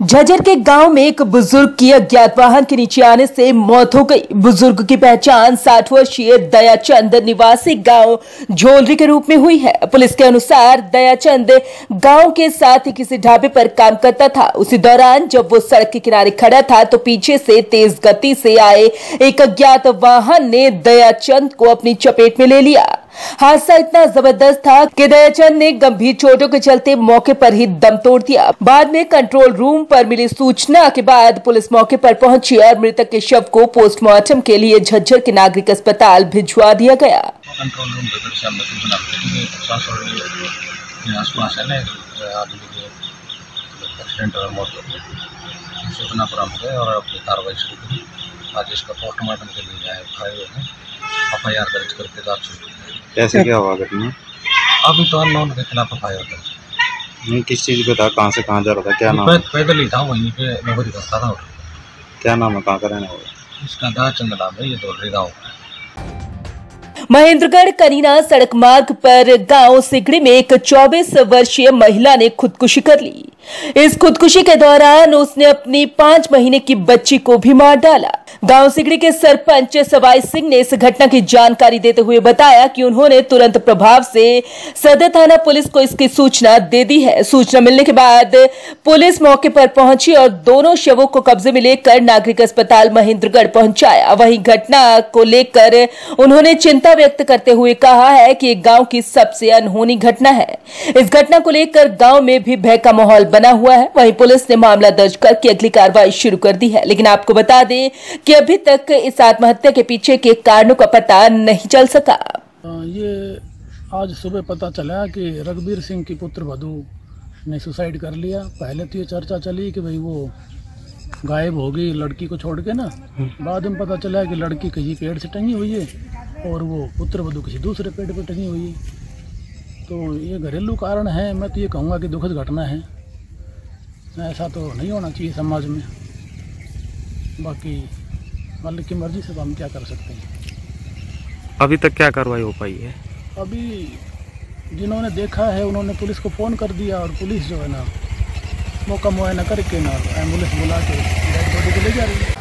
झज्जर के गाँव में एक बुज़ुर्ग की अज्ञात वाहन के नीचे आने से मौत हो गई। बुज़ुर्ग की पहचान 60 वर्षीय दयाचंद निवासी गाँव झोलरी के रूप में हुई है। पुलिस के अनुसार दयाचंद गाँव के साथ ही किसी ढाबे पर काम करता था। उसी दौरान जब वो सड़क के किनारे खड़ा था तो पीछे से तेज गति से आए एक अज्ञात वाहन ने दयाचंद को अपनी चपेट में ले लिया। हादसा इतना ज़बरदस्त था कि दयाचंद ने गंभीर चोटों के चलते मौके पर ही दम तोड़ दिया। बाद में कंट्रोल रूम पर मिली सूचना के बाद पुलिस मौके पर पहुँची और मृतक के शव को पोस्टमार्टम के लिए झज्जर के नागरिक अस्पताल भिजवा दिया गया। सूचना आसपास है और अपनी कार्रवाई शुरू की आज इसका पोस्टमार्टम के लिए आए हुए हैं। एफ़ आई आर दर्ज करके जाँच शुरू की। कैसे क्या हुआ घटना अभी तो अननोन के खिलाफ एफ़ आई आर दर्ज नहीं किस चीज़ पे था? कहाँ से कहाँ जा रहा था? क्या नाम? पैदल ही था वहीं पे नौकरी करता था। क्या नाम है? कहाँ का रहने वाला? इसका दाचंद नाम है ये दौलरी गाँव है। महेंद्रगढ़ कनीना सड़क मार्ग पर गाँव सिगड़ी में एक 24 वर्षीय महिला ने खुदकुशी कर ली। इस खुदकुशी के दौरान उसने अपनी पाँच महीने की बच्ची को भी मार डाला। गाँव सिगड़ी के सरपंच सवाई सिंह ने इस घटना की जानकारी देते हुए बताया कि उन्होंने तुरंत प्रभाव से सदर थाना पुलिस को इसकी सूचना दे दी है। सूचना मिलने के बाद पुलिस मौके पर पहुँची और दोनों शवों को कब्जे में लेकर नागरिक अस्पताल महेंद्रगढ़ पहुँचाया। वहीं घटना को लेकर उन्होंने चिंता व्यक्त करते हुए कहा है कि गाँव की सबसे अनहोनी घटना है। इस घटना को लेकर गाँव में भी भय का माहौल बना हुआ है। वहीं पुलिस ने मामला दर्ज करके अगली कार्रवाई शुरू कर दी है। लेकिन आपको बता दें कि अभी तक इस आत्महत्या के पीछे के कारणों का पता नहीं चल सका। ये आज सुबह पता चला कि रघुवीर सिंह की पुत्र वधु ने सुसाइड कर लिया। पहले तो ये चर्चा चली कि भाई वो गायब हो गई लड़की को छोड़ के ना। बाद में पता चला कि लड़की किसी पेड़ से टंगी हुई है। और वो पुत्र वधु किसी दूसरे पेड़ पर टंगी हुई है। तो ये घरेलू कारण है मैं तो ये कहूँगा कि दुखद घटना है। ऐसा तो नहीं होना चाहिए समाज में। बाकी मालिक की मर्ज़ी से तो हम क्या कर सकते हैं। अभी तक क्या कार्रवाई हो पाई है? अभी जिन्होंने देखा है उन्होंने पुलिस को फ़ोन कर दिया और पुलिस जो है ना मौका मुआयना करके ना एंबुलेंस बुला के डेड बॉडी को ले जा रही है।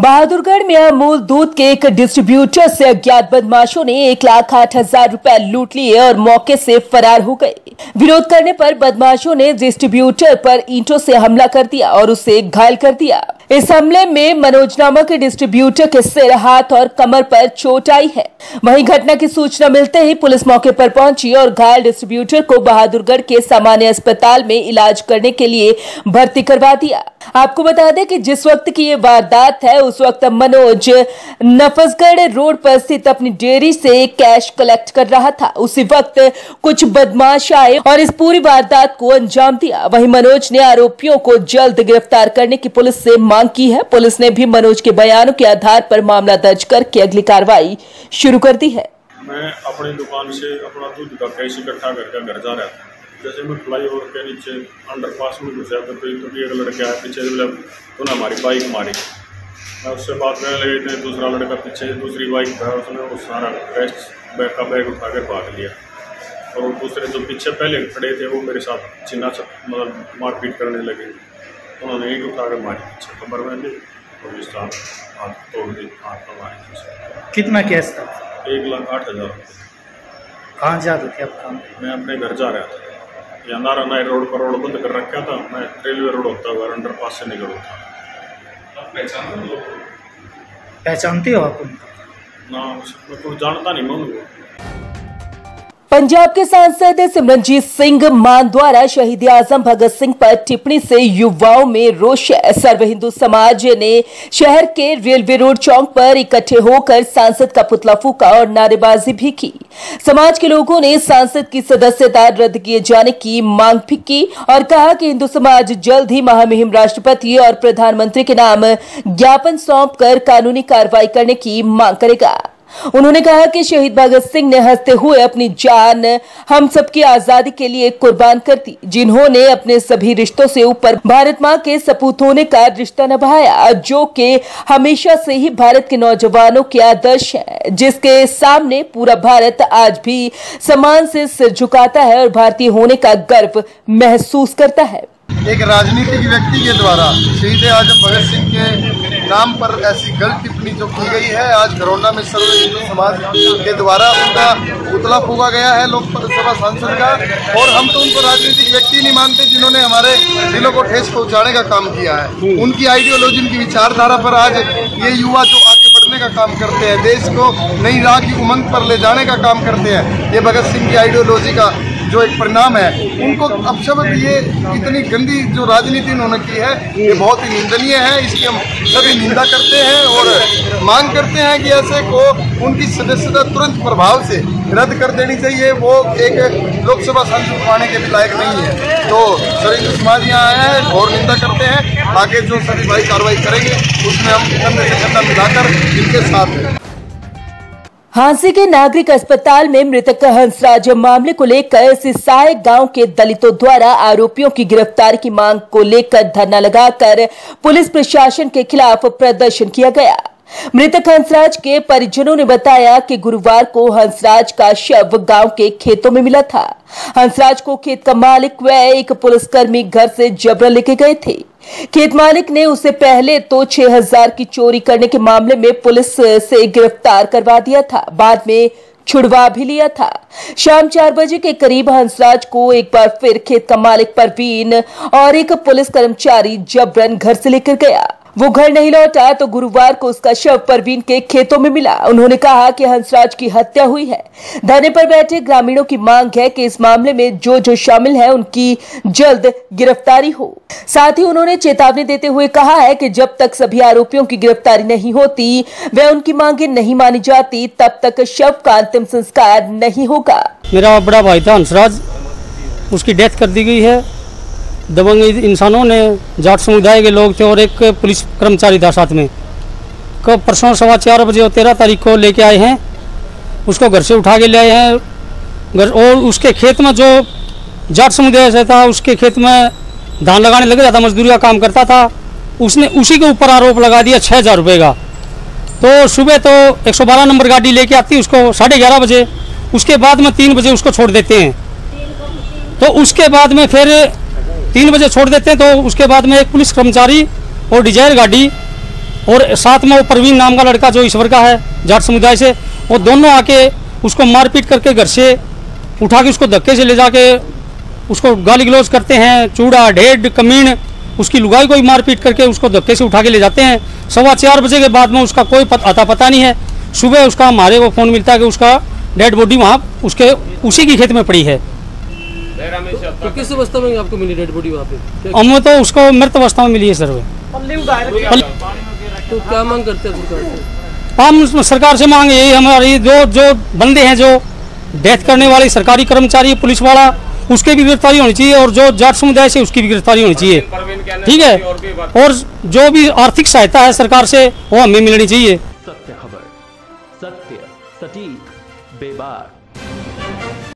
बहादुरगढ़ में अमूल दूध के एक डिस्ट्रीब्यूटर से अज्ञात बदमाशों ने एक लाख आठ हज़ार रूपए लूट लिए और मौके से फरार हो गए। विरोध करने पर बदमाशों ने डिस्ट्रीब्यूटर पर ईंटों से हमला कर दिया और उसे घायल कर दिया। इस हमले में मनोज नामक डिस्ट्रीब्यूटर के सिर, हाथ और कमर पर चोट आई है। वहीं घटना की सूचना मिलते ही पुलिस मौके पर पहुँची और घायल डिस्ट्रीब्यूटर को बहादुरगढ़ के सामान्य अस्पताल में इलाज करने के लिए भर्ती करवा दिया। आपको बता दें कि जिस वक्त की ये वारदात है, उस वक्त मनोज नफसगढ़ रोड पर स्थित अपनी डेयरी से कैश कलेक्ट कर रहा था। उसी वक्त कुछ बदमाश आए और इस पूरी वारदात को अंजाम दिया। वहीं मनोज ने आरोपियों को जल्द गिरफ़्तार करने की पुलिस से मांग की है। पुलिस ने भी मनोज के बयानों के आधार पर मामला दर्ज करके अगली कार्रवाई शुरू कर दी है। मैं अपनी दुकान से अपना दूध का कैश इकट्ठा करके घर जा रहा था। जैसे मैं फ्लाई ओवर के नीचे अंडर पास में घुसा तो कोई तो एक लड़के आया पीछे से बोला तूने हमारी बाइक मारी। मैं उससे बात करने लगे थे दूसरा लड़का पीछे दूसरी बाइक था, उसने वो सारा कैश बैग का बैग उठा कर भाग लिया। और दूसरे जो पीछे पहले खड़े थे, वो मेरे साथ चिन्ना मतलब मारपीट करने लगे। उन्होंने कर मारी पीछे में ली और हाथ तोड़ दी हाथ पर मारी कितना कैश था? एक लाख आठ हज़ार रुपये। कहाँ जाते थे आप काम? मैं अपने घर जा रहा था। यहाँ नारा नाई रोड पर रोड बंद कर रखा था। मैं रेलवे रोड होता हुआ अंडर पास से निकल था पहचानते हो आप उनको? ना मैं कुछ जानता नहीं मैं उनको पंजाब के सांसद सिमरनजीत सिंह मान द्वारा शहीद आज़म भगत सिंह पर टिप्पणी से युवाओं में रोष सर्व हिंदू समाज ने शहर के रेलवे रोड चौक पर इकट्ठे होकर सांसद का पुतला फूका और नारेबाजी भी की। समाज के लोगों ने सांसद की सदस्यता रद्द किए जाने की मांग भी की और कहा कि हिंदू समाज जल्द ही महामहिम राष्ट्रपति और प्रधानमंत्री के नाम ज्ञापन सौंप कर कानूनी कार्रवाई करने की मांग करेगा। उन्होंने कहा कि शहीद भगत सिंह ने हँसते हुए अपनी जान हम सबकी आज़ादी के लिए कुर्बान कर दी, जिन्होंने अपने सभी रिश्तों से ऊपर भारत माँ के सपूत होने का रिश्ता निभाया, जो कि हमेशा से ही भारत के नौजवानों के आदर्श है, जिसके सामने पूरा भारत आज भी सम्मान से सिर झुकाता है और भारतीय होने का गर्व महसूस करता है। एक राजनीतिक व्यक्ति के द्वारा शहीद आज़म भगत सिंह के नाम पर ऐसी गलत टिप्पणी जो की गई है, आज घरौंडा में सर्व हिंदू समाज के द्वारा उनका पुतला फूका गया है लोकसभा सांसद का, और हम तो उनको राजनीतिक व्यक्ति नहीं मानते जिन्होंने हमारे दिलों को ठेस पहुँचाने का काम किया है। उनकी आइडियोलॉजी उनकी विचारधारा पर आज ये युवा जो आगे बढ़ने का काम करते हैं, देश को नई राह की उमंग पर ले जाने का काम करते हैं, ये भगत सिंह की आइडियोलॉजी का जो एक परिणाम है, उनको अब शब्द ये इतनी गंदी जो राजनीति उन्होंने की है, ये बहुत ही निंदनीय है। इसकी हम सभी निंदा करते हैं और मांग करते हैं कि ऐसे को उनकी सदस्यता तुरंत प्रभाव से रद्द कर देनी चाहिए। वो एक लोकसभा सांसद पाने के भी लायक नहीं है। तो जो समाज यहाँ आया है और निंदा करते हैं। आगे जो सभी भाई कार्रवाई करेंगे, उसमें हम कंधे से कंधा मिलाकर इनके साथ हांसी के नागरिक अस्पताल में मृतक हंसराज मामले को लेकर सिसाए गाँव के दलितों द्वारा आरोपियों की गिरफ्तारी की मांग को लेकर धरना लगाकर पुलिस प्रशासन के खिलाफ प्रदर्शन किया गया। मृतक हंसराज के परिजनों ने बताया कि गुरुवार को हंसराज का शव गाँव के खेतों में मिला था। हंसराज को खेत का मालिक व एक पुलिसकर्मी घर से जबरन लेके गए थे। खेत मालिक ने उसे पहले तो 6000 की चोरी करने के मामले में पुलिस से गिरफ़्तार करवा दिया था। बाद में छुड़वा भी लिया था। शाम चार बजे के करीब हंसराज को एक बार फिर खेत का मालिक परवीन और एक पुलिस कर्मचारी जबरन घर से लेकर गया। वो घर नहीं लौटा तो गुरुवार को उसका शव परवीन के खेतों में मिला। उन्होंने कहा कि हंसराज की हत्या हुई है। धरने पर बैठे ग्रामीणों की मांग है कि इस मामले में जो जो शामिल है, उनकी जल्द गिरफ्तारी हो। साथ ही उन्होंने चेतावनी देते हुए कहा है कि जब तक सभी आरोपियों की गिरफ्तारी नहीं होती, व उनकी मांगे नहीं मानी जाती, तब तक शव का अंतिम संस्कार नहीं होगा। मेरा बड़ा भाई था हंसराज। उसकी डेथ कर दी गई है। दबंग इंसानों ने जाट समुदाय के लोग थे और एक पुलिस कर्मचारी था साथ में। कब परसों सवा चार बजे और तेरह तारीख को लेके आए हैं। उसको घर से उठा के ले आए हैं। घर और उसके खेत में जो जाट समुदाय से था, उसके खेत में धान लगाने लग जाता, मजदूरी का काम करता था। उसने उसी के ऊपर आरोप लगा दिया छः हज़ार रुपये का। तो सुबह तो 112 नंबर गाड़ी लेके आती, उसको साढ़े ग्यारह बजे, उसके बाद में तीन बजे उसको छोड़ देते हैं। तो उसके बाद में फिर तीन बजे छोड़ देते हैं तो उसके बाद में एक पुलिस कर्मचारी और डिज़ायर गाड़ी और साथ में वो प्रवीण नाम का लड़का जो ईश्वर का है जाट समुदाय से वो दोनों आके उसको मारपीट करके घर से उठा के उसको धक्के से ले जाके उसको गाली गलौज करते हैं चूड़ा ढेड कमीन उसकी लुगाई को ही मारपीट करके उसको धक्के से उठा के ले जाते हैं। सवा चार बजे के बाद में उसका कोई पत, अता पता नहीं है। सुबह उसका हमारे को फ़ोन मिलता है कि उसका डेड बॉडी वहाँ उसके उसी की खेत में पड़ी है। तो किस अवस्था में आपको मिली डेड बॉडी वहाँ पे? हम तो उसको मृत अवस्था में मिली है सर तो क्या मांग करते हैं सरकार से? हम सरकार से मांग यही हमारी जो जो बंदे हैं जो डेथ करने वाले सरकारी कर्मचारी पुलिस वाला उसके भी गिरफ्तारी होनी चाहिए और जो जाट समुदाय से उसकी भी गिरफ्तारी होनी चाहिए। ठीक है? और जो भी आर्थिक सहायता है सरकार से वो हमें मिलनी चाहिए। सत्य खबर सत्य सटीक बेबाक।